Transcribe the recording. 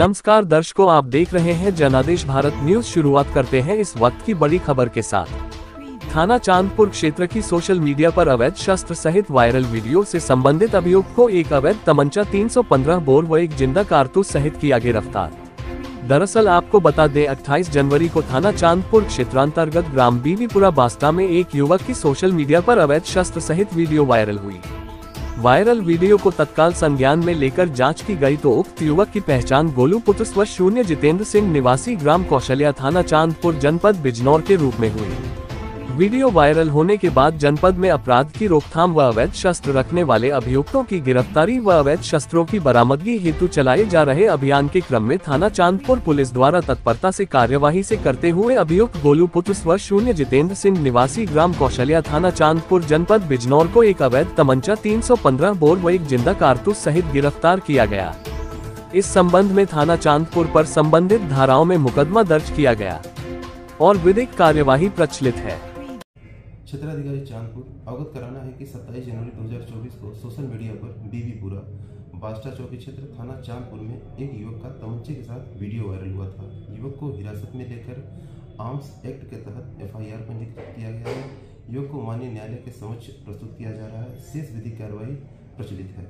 नमस्कार दर्शकों, आप देख रहे हैं जनादेश भारत न्यूज़। शुरुआत करते हैं इस वक्त की बड़ी खबर के साथ। थाना चांदपुर क्षेत्र की सोशल मीडिया पर अवैध शस्त्र सहित वायरल वीडियो से संबंधित अभियुक्त को एक अवैध तमंचा 315 बोर व एक ज़िंदा कारतूस सहित किया गिरफ़्तार। दरअसल आपको बता दें 28 जनवरी को थाना चांदपुर क्षेत्रांतर्गत ग्राम बीवीपुरा बास्ता में एक युवक की सोशल मीडिया पर अवैध शस्त्र सहित वीडियो वायरल हुई। वायरल वीडियो को तत्काल संज्ञान में लेकर जाँच की गई तो उक्त युवक की पहचान गोलू पुत्र स्व शून्य जितेंद्र सिंह निवासी ग्राम कौशल्या थाना चांदपुर जनपद बिजनौर के रूप में हुई। वीडियो वायरल होने के बाद जनपद में अपराध की रोकथाम व अवैध शस्त्र रखने वाले अभियुक्तों की गिरफ्तारी व अवैध शस्त्रों की बरामदगी हेतु चलाए जा रहे अभियान के क्रम में थाना चांदपुर पुलिस द्वारा तत्परता से कार्यवाही से करते हुए अभियुक्त गोलू पुत्र स्व शून्य जितेंद्र सिंह निवासी ग्राम कौशल्या थाना चांदपुर जनपद बिजनौर को एक अवैध तमंचा 315 बोर व एक ज़िंदा कारतूस सहित गिरफ़्तार किया गया। इस संबंध में थाना चांदपुर पर संबंधित धाराओं में मुकदमा दर्ज किया गया और विधिक कार्यवाही प्रचलित है। क्षेत्राधिकारी चांदपुर, अवगत कराना है कि 27 जनवरी 2024 को सोशल मीडिया पर बीबीपुरा, बास्टा चौकी क्षेत्र, थाना चांदपुर में एक युवक का तमंचे के साथ वीडियो वायरल हुआ था। युवक को हिरासत में लेकर आर्म्स एक्ट के तहत एफआईआर पंजीकृत किया गया है। युवक को माननीय न्यायालय के समक्ष प्रस्तुत किया जा रहा है। शेष विधि कार्रवाई प्रचलित है।